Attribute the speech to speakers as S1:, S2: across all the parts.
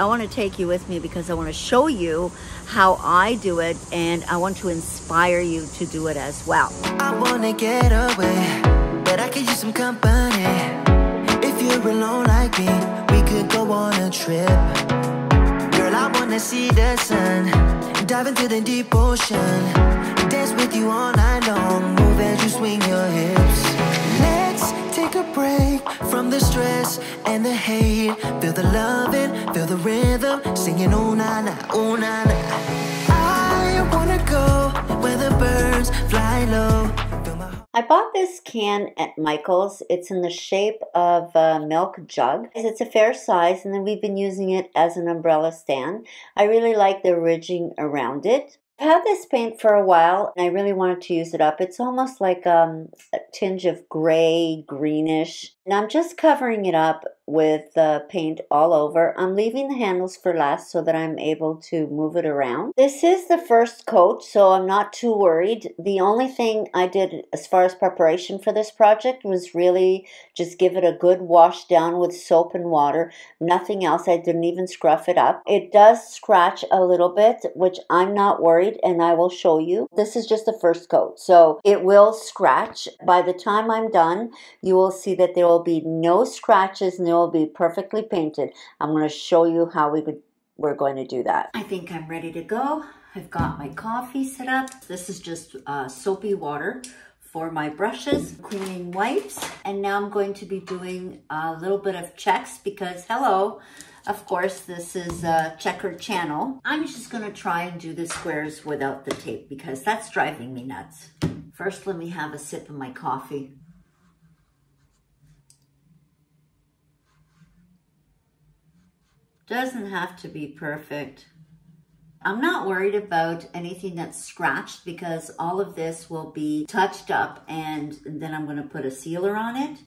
S1: I want to take you with me because I want to show you how I do it and I want to inspire you to do it as well.
S2: I wanna get away, but I could use some company. If you're alone like me, we could go on a trip. Girl, I wanna see the sun, dive into the deep ocean, dance with you all night long, move as you swing your hips. A break from the stress and the hate. Feel the loving, feel the rhythm, singing oh na na, oh na na. I wanna go where the birds fly low.
S1: I bought this can at Michael's. It's in the shape of a milk jug. It's a fair size, and then we've been using it as an umbrella stand. I really like the ridging around it. I've had this paint for a while, and I really wanted to use it up. It's almost like um, tinge of gray, greenish. And I'm just covering it up with the paint all over. I'm leaving the handles for last so that I'm able to move it around. This is the first coat, so I'm not too worried. The only thing I did as far as preparation for this project was really just give it a good wash down with soap and water. Nothing else. I didn't even scruff it up. It does scratch a little bit, which I'm not worried and I will show you. This is just the first coat, so it will scratch. By the time I'm done, you will see that there will be no scratches and it will be perfectly painted. I'm going to show you how we we're going to do that. I think I'm ready to go. I've got my coffee set up. This is just uh, soapy water for my brushes, cleaning wipes, and now I'm going to be doing a little bit of checks because, hello, of course, this is a checkered channel. I'm just gonna try and do the squares without the tape because that's driving me nuts. First, let me have a sip of my coffee. Doesn't have to be perfect. I'm not worried about anything that's scratched because all of this will be touched up and then I'm gonna put a sealer on it.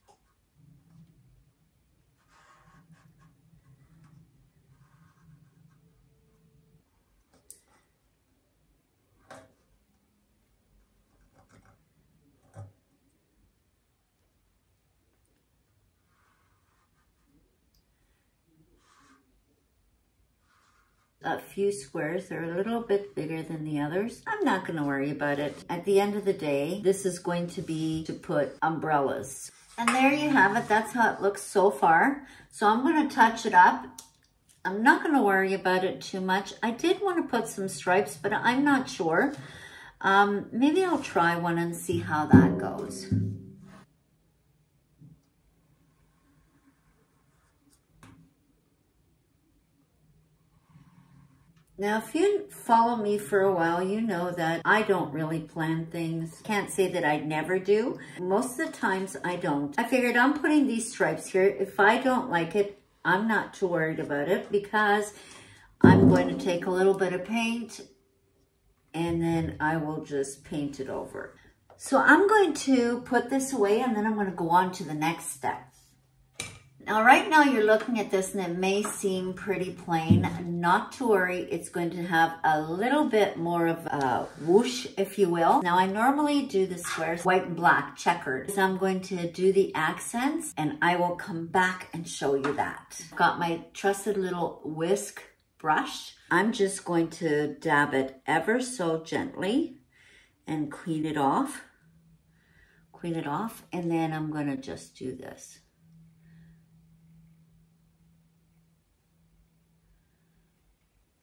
S1: A few squares. They're a little bit bigger than the others. I'm not gonna worry about it. At the end of the day, this is going to be to put umbrellas. And there you have it. That's how it looks so far. So I'm gonna touch it up. I'm not gonna worry about it too much. I did wanna put some stripes, but I'm not sure. Um, maybe I'll try one and see how that goes. Now, if you follow me for a while, you know that I don't really plan things. Can't say that I never do. Most of the times I don't. I figured I'm putting these stripes here. If I don't like it, I'm not too worried about it because I'm going to take a little bit of paint and then I will just paint it over. So I'm going to put this away and then I'm going to go on to the next step. Now, right now you're looking at this and it may seem pretty plain. Not to worry, it's going to have a little bit more of a whoosh, if you will. Now, I normally do the squares white and black checkered. So I'm going to do the accents and I will come back and show you that. Got my trusted little whisk brush. I'm just going to dab it ever so gently and clean it off. Clean it off and then I'm going to just do this.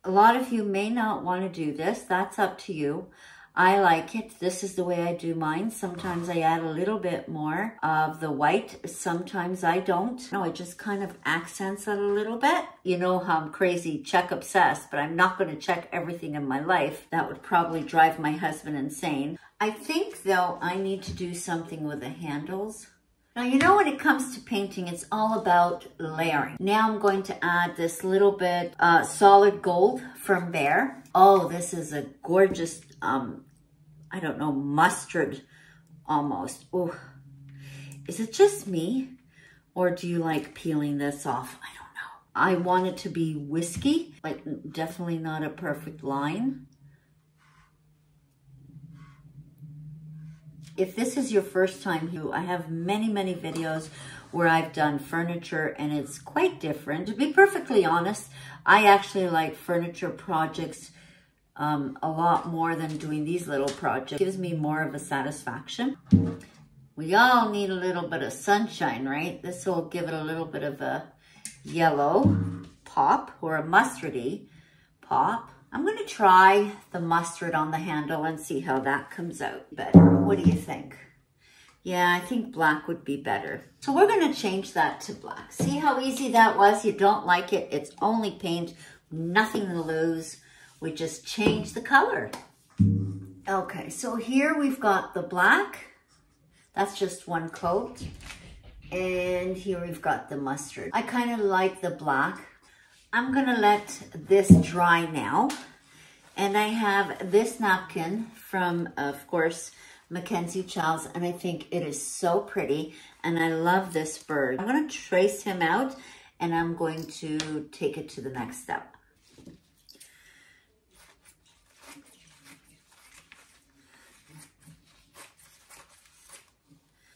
S1: A lot of you may not want to do this. That's up to you. I like it. This is the way I do mine. Sometimes I add a little bit more of the white. Sometimes I don't. No, it just kind of accents it a little bit. You know how I'm crazy check obsessed, but I'm not going to check everything in my life. That would probably drive my husband insane. I think though I need to do something with the handles. Now, you know when it comes to painting, it's all about layering. Now I'm going to add this little bit uh, solid gold from there. Oh, this is a gorgeous, um, I don't know, mustard almost. Oh, is it just me? Or do you like peeling this off? I don't know. I want it to be whiskey, like definitely not a perfect line. If this is your first time here, I have many, many videos where I've done furniture and it's quite different. To be perfectly honest, I actually like furniture projects um, a lot more than doing these little projects. It gives me more of a satisfaction. We all need a little bit of sunshine, right? This will give it a little bit of a yellow pop or a mustardy pop. I'm going to try the mustard on the handle and see how that comes out better. What do you think? Yeah, I think black would be better. So we're going to change that to black. See how easy that was? You don't like it. It's only paint, nothing to lose. We just change the color. Okay, so here we've got the black. That's just one coat. And here we've got the mustard. I kind of like the black I'm gonna let this dry now. And I have this napkin from, of course, Mackenzie Childs, and I think it is so pretty, and I love this bird. I'm gonna trace him out, and I'm going to take it to the next step.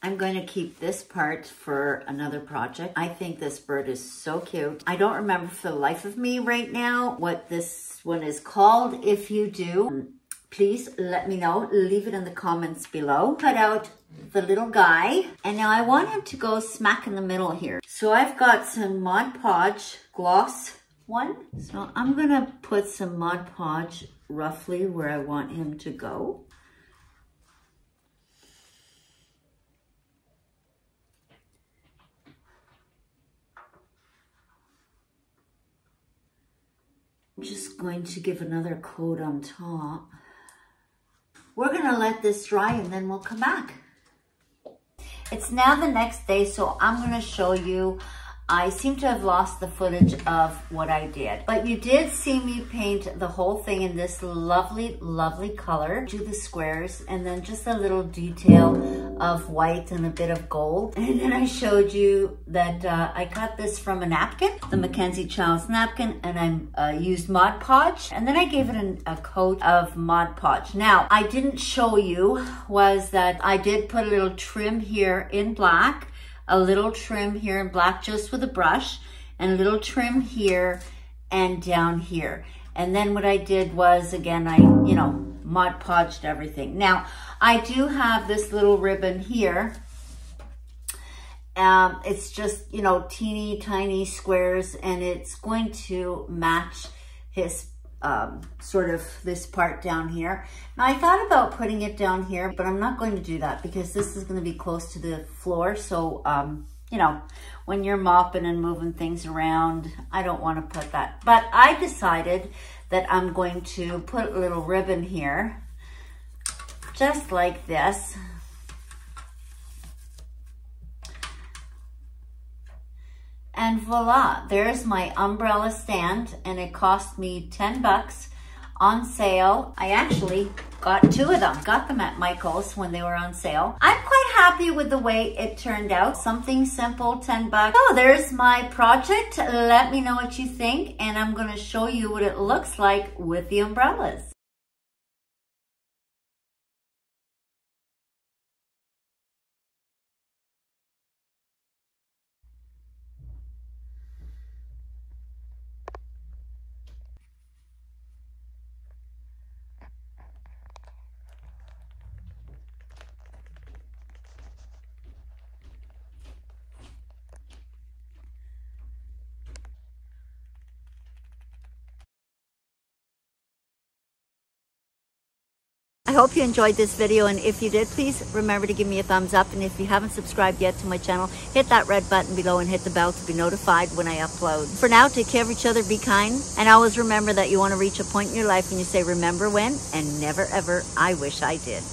S1: I'm going to keep this part for another project. I think this bird is so cute. I don't remember for the life of me right now what this one is called. If you do, please let me know. Leave it in the comments below. Cut out the little guy. And now I want him to go smack in the middle here. So I've got some Mod Podge gloss one. So I'm to put some Mod Podge roughly where I want him to go. I'm just going to give another coat on top. We're gonna let this dry and then we'll come back. It's now the next day, so I'm gonna show you I seem to have lost the footage of what I did. But you did see me paint the whole thing in this lovely, lovely color. Do the squares and then just a little detail of white and a bit of gold. And then I showed you that uh, I got this from a napkin, the Mackenzie Childs napkin, and I uh, used Mod Podge. And then I gave it an, a coat of Mod Podge. Now, I didn't show you was that I did put a little trim here in black a little trim here in black just with a brush and a little trim here and down here. And then what I did was, again, I, you know, Mod Podged everything. Now, I do have this little ribbon here. Um, it's just, you know, teeny tiny squares and it's going to match his um, sort of this part down here. Now I thought about putting it down here, but I'm not going to do that because this is going to be close to the floor. So, um, you know, when you're mopping and moving things around, I don't want to put that. But I decided that I'm going to put a little ribbon here, just like this. And voila, there's my umbrella stand and it cost me 10 bucks on sale. I actually got two of them, got them at Michael's when they were on sale. I'm quite happy with the way it turned out. Something simple, 10 bucks. So there's my project. Let me know what you think and I'm gonna show you what it looks like with the umbrellas. Hope you enjoyed this video and if you did, please remember to give me a thumbs up and if you haven't subscribed yet to my channel, hit that red button below and hit the bell to be notified when I upload. For now, take care of each other, be kind, and always remember that you want to reach a point in your life when you say remember when and never ever I wish I did.